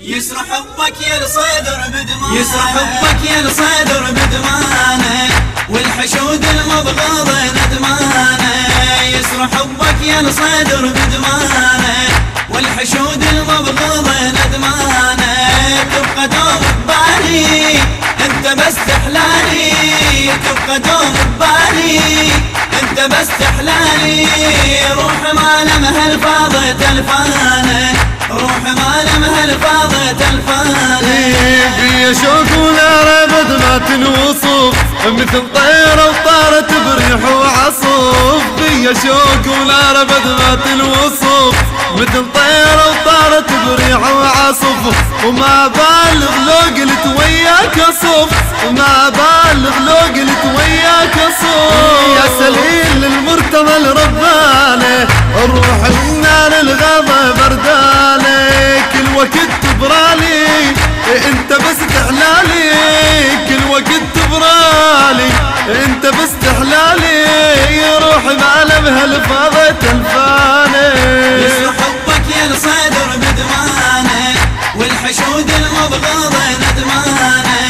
يسر حبك يا الصدر بدمانه. والحشود المبغضة ندمانه. يسر حبك يا الصدر بدمانه. والحشود المبغضة ندمانه. تبقى دوم ببالي انت بس تحلالي. تبقى دوم ببالي انت بس تحلالي. روح ما لمها الفاضة تلفانه. روح ما لمها الفاضة تلفانه في شوق ولا ربد ما تنوصف. مثل طيرة وطارت بريح وعصف. في شوق ولا ربد ما تنوصف. مثل طيرة وطارت بريح وعصف. وما بالغ لو قلت وياك أصف. وما بالغ برداني كل وقت تبرالي انت بس تحلالي. كل وقت تبرالي انت بس تحلالي. روح بعلم هالفاضة الفاني حبك يا الصدر بدمانه والحشود المبغضة ندمانه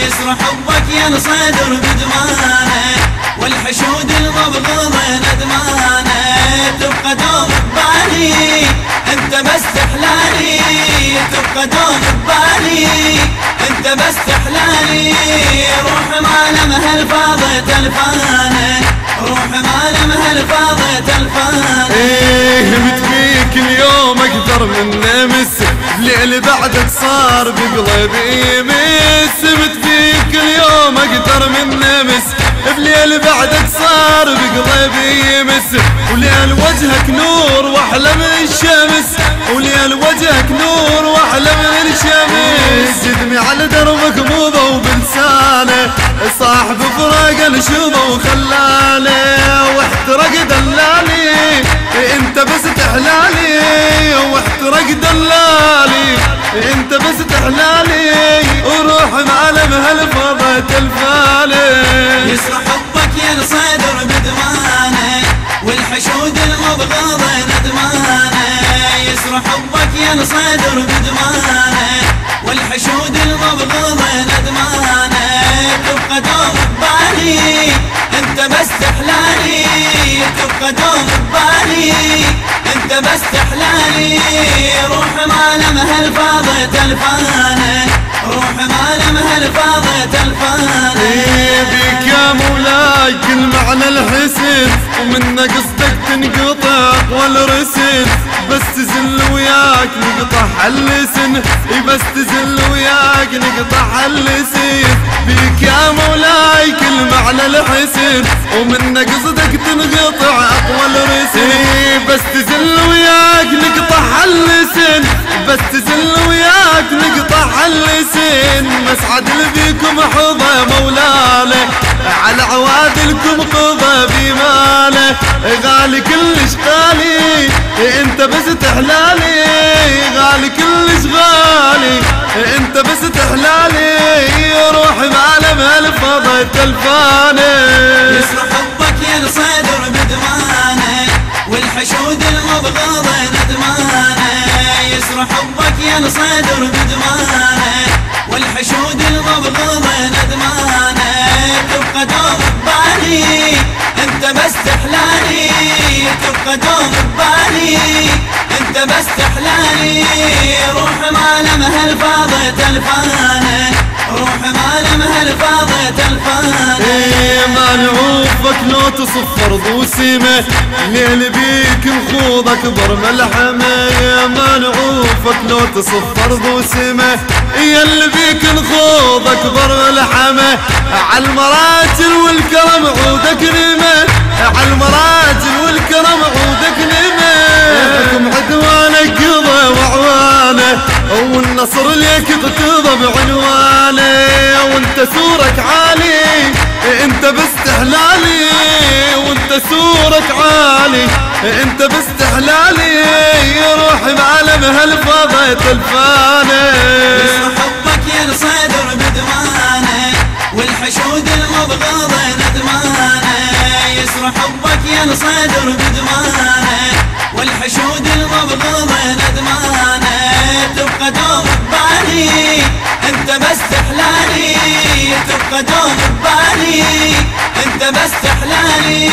يسر حبك يا الصدر بدمانه والحشود المبغضة دوم ببالي انت بس تحلالي روح ما لمها الفاضة تلفانه روح ما لمها الفاضة تلفانه إيه بتفيك اليوم أكثر من نمس. الليل بعدك صار بقلبي يمس. بتفيك اليوم أكثر من نمس بليل بعدك صار بقلبي يمس. وليل وجهك نور وأحلى من الشمس. وليل وجهك نور وأحلى من الشمس. جدمي على دربك موضة وبلسانه صاحب فراق الشوضة وخلانه واحترق دلالي انت بس تحلالي. واحترق دلالي انت بس تحلالي. هالفضة تلفالي يسر حبك يا الصدر بدمانه والحشود المبغضة ندمانه. يسر حبك يا الصدر بدمانه والحشود المبغضة ندمانه. تبقى دوم ببالي أنت بس تحلالي. تبقى دوم ببالي أنت بس تحلالي. روح ما لمها الفاضة تلفانه. روح ما لمها الفاضة تلفانه بيك يا مولاي كل معنى الحسن ومن قصدك تنقطع والرسن بس تزل وياك نقطع اللسن بس تزل وياك نقطع اللسن بيك يا مولاي كل معنى الحسن. ومن قصدك تنقطع اطول رسن إي بس تزل وياك نقطع اللسن بس تزل وياك نقطع اللسن مسعد اللي بيكم حظى مولانا عوادلكم قضى بماله. غالي كلش غالي انت بس تحلالي. غالي كلش غالي انت بس تحلالي. روح معلم هالفضة تلفاني يسر حبك يا الصدر بدمانه والحشود المبغضة ندمانه يسر حبك يا الصدر بدمانه والحشود المبغضة ندمانه تبقى دوم ببالي انت بس تحلالي تبقى دوم ببالي أنت بس تحلالي روح ما لمها الفاضة تلفانه روح ما لمها إيه ما نعوفك لو تصفر سيمة ليل بيك الخوض أكبر ملحمة. يا ما نعوفك لو تصفر ذو سيمة يا اللي بيك الخوض أكبر ملحمة. عالمراجل والكرم عودك نيمة. عالمراجل والكرم عودك والنصر ليك اقتضى بعنوانه وانت سورك عالي انت بس تحلالي وانت سورك عالي انت بس تحلالي روح بعلم هالفضة تلفاني. حبك يا الصدر بدمانه والحشود المبغضة ندمانه يسر حبك يا انت بس استحلالي تبقى دون ببالي انت بس استحلالي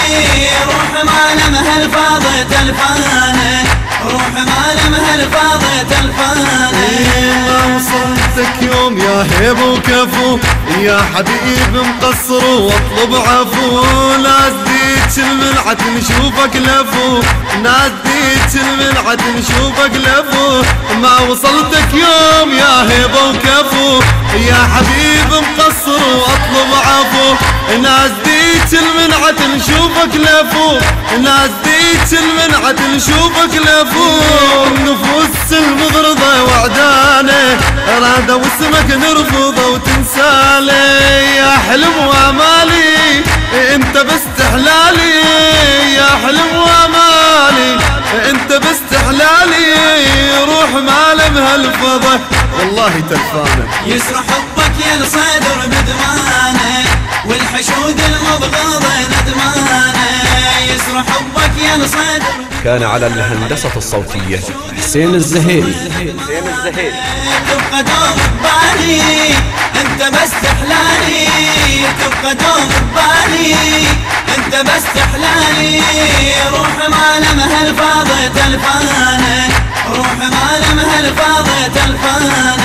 روح ما لمها الفاضي تلفاني روح ما لمها الفاضي تلفاني وصلتك يوم يا هيب وكفو يا حبيب مقصر واطلب عفو. لا تزيد ديك المنعت نشوفك لفو. ناس ديك المنعت نشوفك لفو. ما وصلتك يوم يا هيب وكفو. يا حبيب مقصر واطلب عفو. ناس ديك المنعت نشوفك لفو. ناس ديك المنعت نشوفك لفو. نفوس المغرضة وعدانة. رادة واسمك نرفضه وتنسالي يا حلم وأمالي انت بس تحلالي يا حلم وامالي. انت بس تحلالي روح ما لمها الفضة والله تلفانه يسرح حبك يا الصدر بدمانه والحشود المبغضة ندمانه. كسر حظك يا صدر كان على الهندسة الصوتية حسين الزهيري. حسين الزهيري. تبقى دوم ببالي انت بس احلالي. تبقى دوم ببالي انت بس احلالي. روح مالمها الفاضي تلفانك روح مالمها الفاضي تلفانك